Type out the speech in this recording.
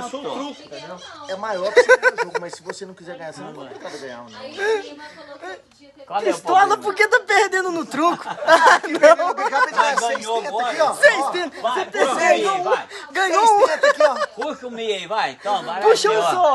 começou o truco, entendeu? É maior que você ganhar o jogo, mas se você não quiser ganhar, você não vai ganhar, não. Aí né? é. Pistola, porque tá perdendo no truco? Ah, não. Ganhou ganhou um. Ganhou um. Puxa o meio aí, vai. Toma, vai então, Puxa um só.